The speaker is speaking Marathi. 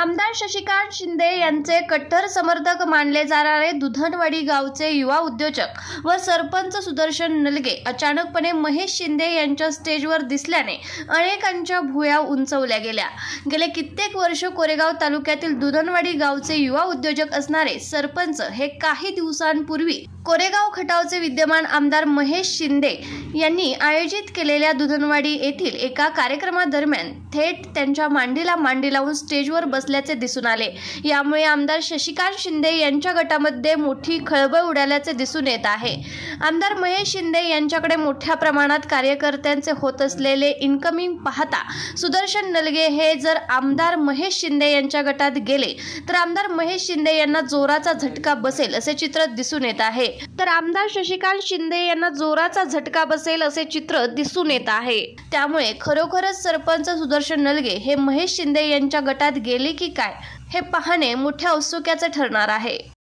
आमदार शशिकांत शिंदे यांचे कट्टर समर्थक मानले जाणारे दुधनवाडी गावचे युवा उद्योजक व सरपंच सुदर्शन नलगे अचानकपणे महेश शिंदे यांच्या स्टेजवर दिसल्याने अनेकांच्या भुया उंचवल्या गेल्या. गेले कित्येक वर्ष कोरेगाव तालुक्यातील दुधनवाडी गावचे युवा उद्योजक असणारे सरपंच हे काही दिवसांपूर्वी कोरेगाव खटावचे विद्यमान आमदार महेश शिंदे यांनी आयोजित केलेल्या दुधनवाडी येथील एका कार्यक्रमादरम्यान थेट त्यांच्या मांडीला मांडी लावून स्टेजवर असल्याचे दिसून आले. यामुळे आमदार शशिकांत शिंदे यांच्या गटामध्ये मोठी खळबळ उडाल्याचे दिसून येत आहे. आमदार महेश शिंदे यांच्याकडे मोठ्या प्रमाणात कार्यकर्त्यांचे होत असलेले इन्कमिंग पाहता सुदर्शन नलगे हे जर आमदार महेश शिंदे यांच्या गटात गेले तर आमदार महेश शिंदे यांना जोराचा झटका बसेल असे चित्र दिसून येत आहे. तर आमदार शशिकांत शिंदे यांना जोराचा झटका बसेल असे चित्र दिसून येत आहे. त्यामुळे खरोखरच सरपंच सुदर्शन नलगे हे महेश शिंदे यांच्या गटात गेले की काय? हे पाहणे मोठ्या उत्सुक्याचे ठरणार आहे.